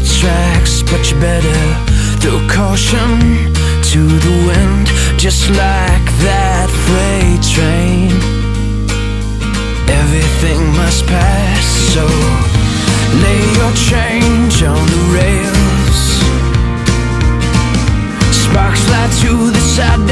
the tracks, but you better throw caution to the wind, just like that freight train. Everything must pass, so lay your change on the rails. Sparks fly to the side.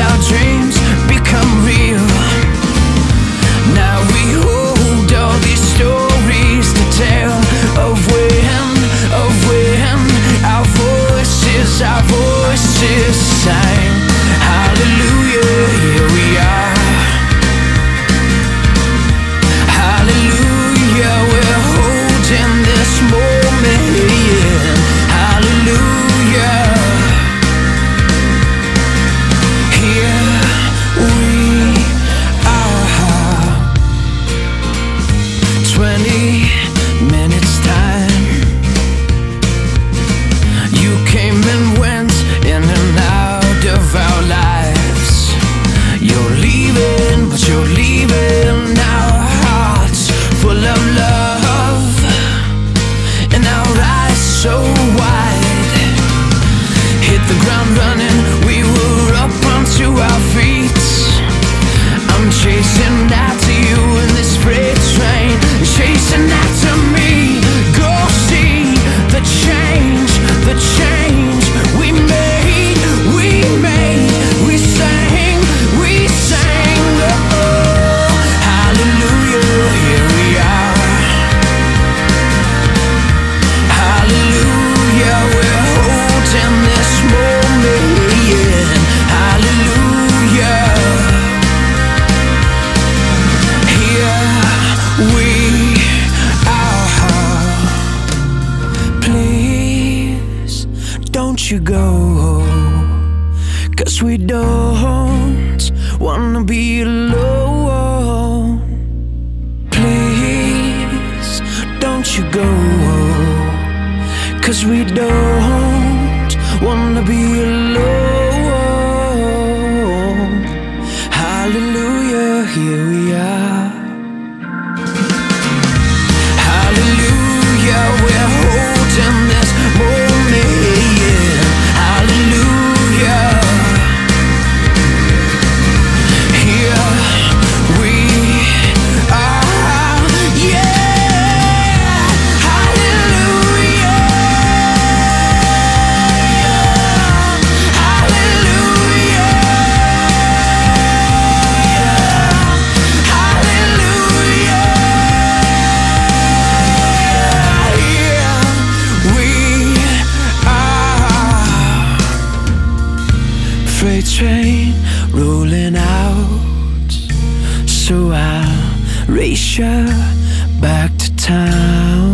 you go. Cause we don't wanna be alone. Please don't you go. Cause we don't train rolling out. So I'll race you back to town.